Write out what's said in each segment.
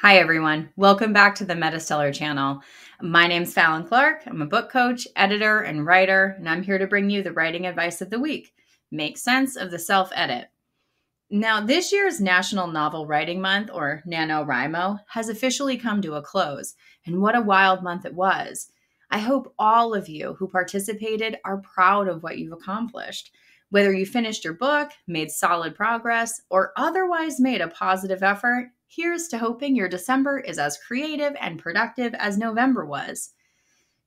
Hi, everyone. Welcome back to the Metastellar channel. My name's Fallon Clark. I'm a book coach, editor, and writer, and I'm here to bring you the writing advice of the week. Make sense of the self edit. Now, this year's National Novel Writing Month, or NaNoWriMo, has officially come to a close, and what a wild month it was. I hope all of you who participated are proud of what you've accomplished. Whether you finished your book, made solid progress, or otherwise made a positive effort, here's to hoping your December is as creative and productive as November was.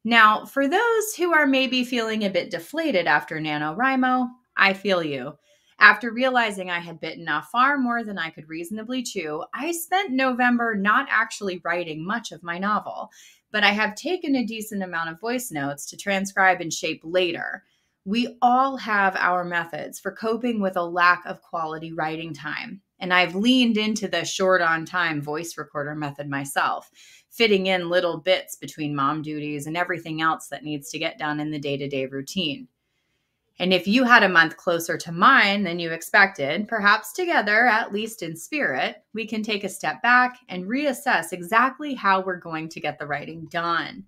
Now, for those who are maybe feeling a bit deflated after NaNoWriMo, I feel you. After realizing I had bitten off far more than I could reasonably chew, I spent November not actually writing much of my novel, but I have taken a decent amount of voice notes to transcribe and shape later. We all have our methods for coping with a lack of quality writing time. And I've leaned into the short on time voice recorder method myself, fitting in little bits between mom duties and everything else that needs to get done in the day to day routine. And if you had a month closer to mine than you expected, perhaps together, at least in spirit, we can take a step back and reassess exactly how we're going to get the writing done.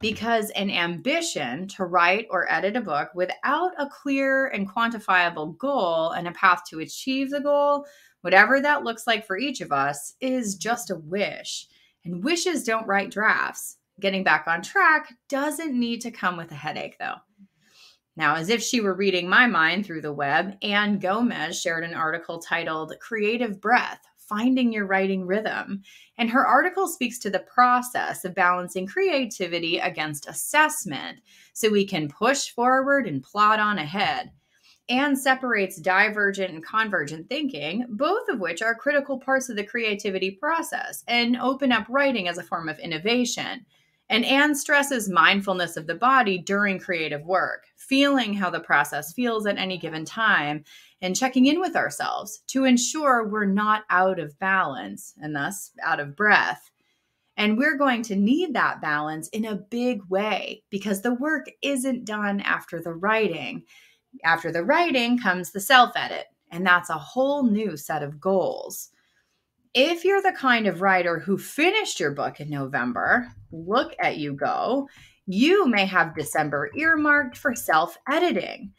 Because an ambition to write or edit a book without a clear and quantifiable goal and a path to achieve the goal whatever that looks like for each of us, is just a wish. And wishes don't write drafts. Getting back on track doesn't need to come with a headache, though. Now, as if she were reading my mind through the web, Anne Gomez shared an article titled Creative Breath Finding Your Writing Rhythm. And her article speaks to the process of balancing creativity against assessment so we can push forward and plod on ahead and separates divergent and convergent thinking, both of which are critical parts of the creativity process and open up writing as a form of innovation. And Anne stresses mindfulness of the body during creative work, feeling how the process feels at any given time, and checking in with ourselves to ensure we're not out of balance and thus out of breath. And we're going to need that balance in a big way because the work isn't done after the writing. After the writing comes the self edit, and that's a whole new set of goals. If you're the kind of writer who finished your book in November, look at you go. You may have December earmarked for self editing.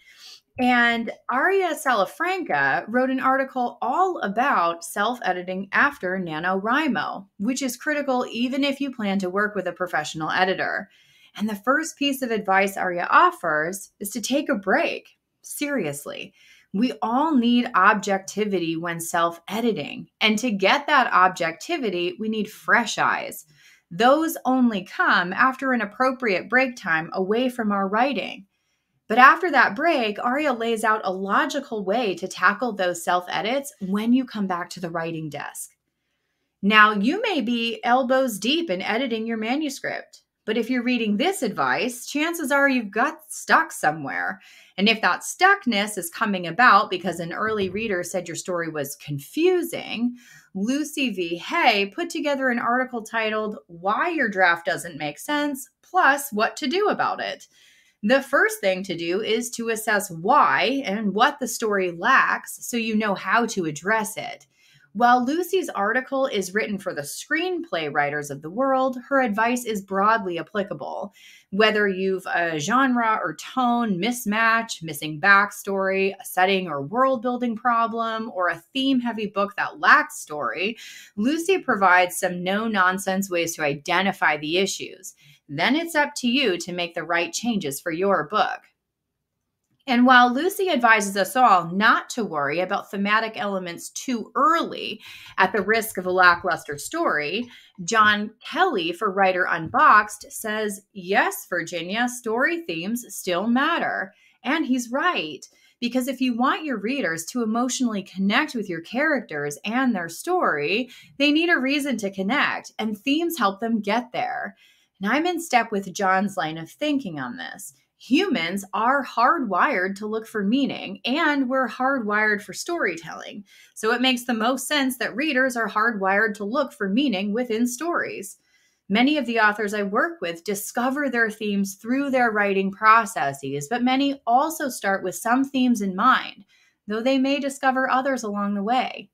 And Aria Salafranca wrote an article all about self editing after NaNoWriMo, which is critical even if you plan to work with a professional editor. And the first piece of advice Aria offers is to take a break seriously. We all need objectivity when self editing. And to get that objectivity, we need fresh eyes. Those only come after an appropriate break time away from our writing. But after that break, Aria lays out a logical way to tackle those self edits when you come back to the writing desk. Now, you may be elbows deep in editing your manuscript. But if you're reading this advice, chances are you've got stuck somewhere. And if that stuckness is coming about because an early reader said your story was confusing, Lucy V. Hay put together an article titled Why Your Draft Doesn't Make Sense, plus What to Do About It. The first thing to do is to assess why and what the story lacks so you know how to address it. While Lucy's article is written for the screenplay writers of the world, her advice is broadly applicable. Whether you've a genre or tone mismatch, missing backstory, a setting or world building problem, or a theme heavy book that lacks story, Lucy provides some no nonsense ways to identify the issues. Then it's up to you to make the right changes for your book. And while Lucy advises us all not to worry about thematic elements too early at the risk of a lackluster story, John Kelley for Writer Unboxed says, Yes, Virginia, story themes still matter. And he's right. Because if you want your readers to emotionally connect with your characters and their story, they need a reason to connect, and themes help them get there. And I'm in step with John's line of thinking on this humans are hardwired to look for meaning and we're hardwired for storytelling. So it makes the most sense that readers are hardwired to look for meaning within stories. Many of the authors I work with discover their themes through their writing processes, but many also start with some themes in mind, though they may discover others along the way.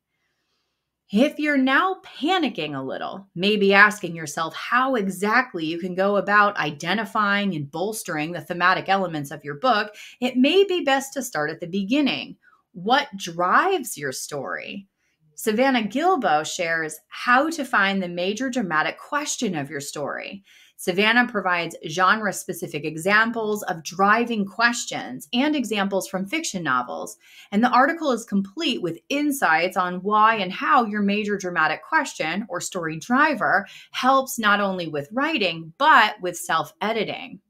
If you're now panicking a little, maybe asking yourself how exactly you can go about identifying and bolstering the thematic elements of your book, it may be best to start at the beginning. What drives your story? Savannah Gilbo shares how to find the major dramatic question of your story. Savannah provides genre specific examples of driving questions and examples from fiction novels. And the article is complete with insights on why and how your major dramatic question or story driver helps not only with writing, but with self editing.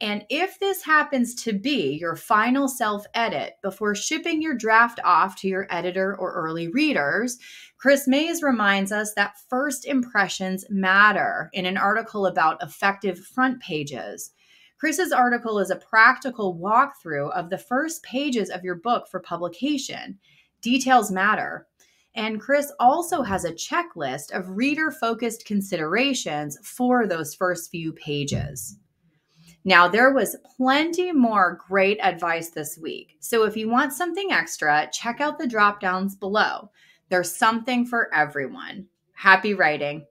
And if this happens to be your final self edit before shipping your draft off to your editor or early readers, Chris Mays reminds us that first impressions matter in an article about effective front pages. Chris's article is a practical walkthrough of the first pages of your book for publication. Details matter. And Chris also has a checklist of reader focused considerations for those first few pages. Now, there was plenty more great advice this week. So if you want something extra, check out the drop downs below. There's something for everyone. Happy writing.